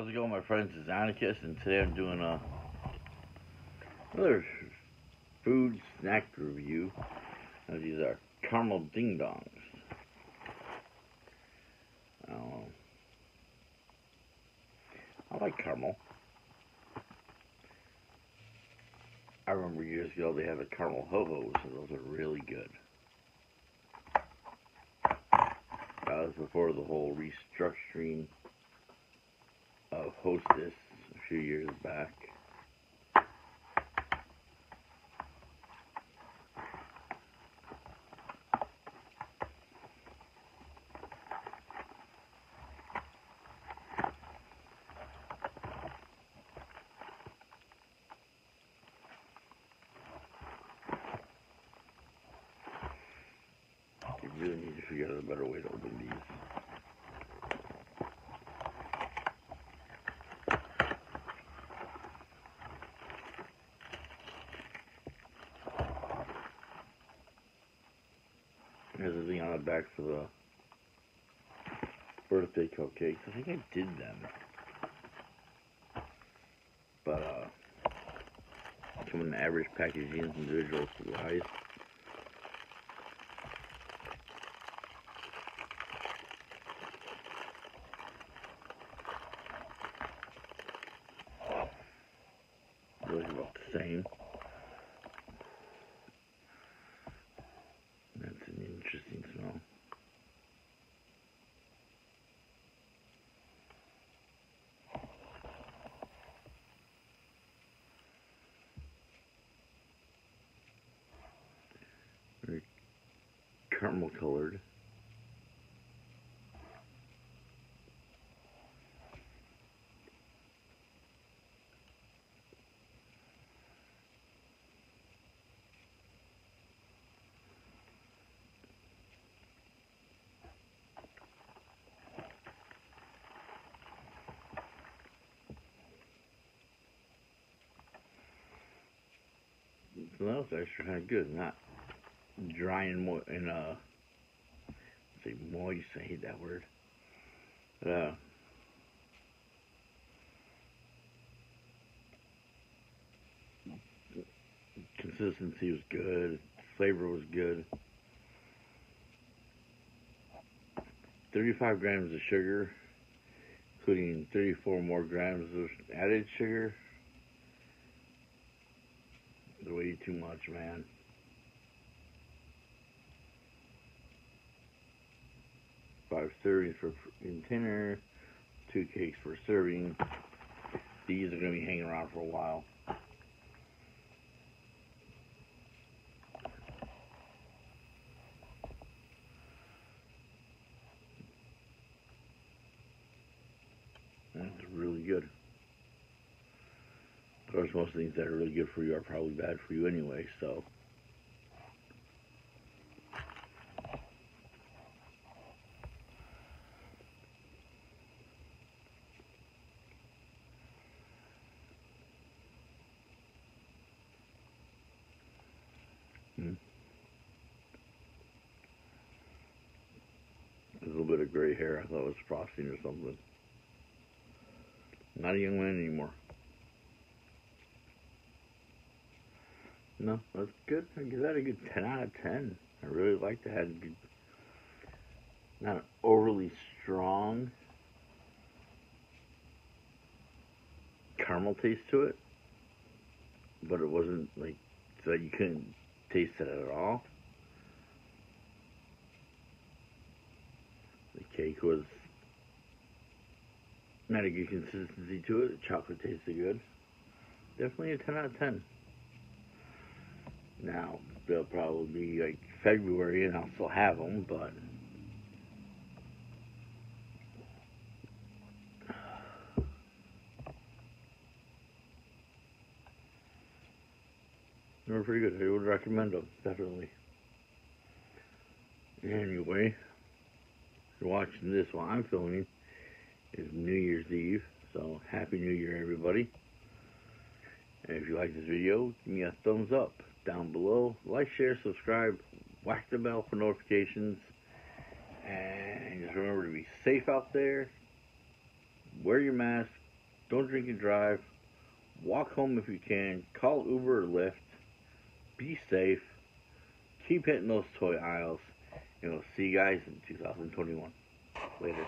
How's it going, my friends? It's Ionacus, and today I'm doing a another food snack review. Now, these are caramel ding dongs. Um, I like caramel. I remember years ago they had the caramel ho-hos, and those are really good. That was before the whole restructuring of Hostess a few years back. You really need to figure out a better way to open these. There's a thing on the back for the birthday cupcakes. I think I did them. But, uh, come in average packaging, individual size. Really about the same. That's an interesting smell. Very caramel colored. That was actually kind of good. Not dry and mo- and uh, say moist. I hate that word. Uh, consistency was good. Flavor was good. 35 grams of sugar, including 34 more grams of added sugar. The way too much, man. Five servings for container, two cakes per serving. These are going to be hanging around for a while. That's really good. Of course, most things that are really good for you are probably bad for you anyway, so. Gray hair. I thought it was frosting or something. Not a young man anymore. No, that's good. I give that a good 10 out of 10. I really like that. Had a good, not overly strong caramel taste to it, but it wasn't like that you couldn't taste it at all. Cake was not a good consistency to it. The chocolate tasted good. Definitely a 10 out of 10. Now, they'll probably be like February and I'll still have them, but. They were pretty good. I would recommend them, definitely. Anyway, you're watching this while I'm filming, it's New Year's Eve, so Happy New Year, everybody. And if you like this video, give me a thumbs up down below. Like, share, subscribe, whack the bell for notifications. And just remember to be safe out there. Wear your mask, Don't drink and drive. Walk home if you can. Call Uber or Lyft. Be safe. Keep hitting those toy aisles. And we'll see you guys in 2021. Later.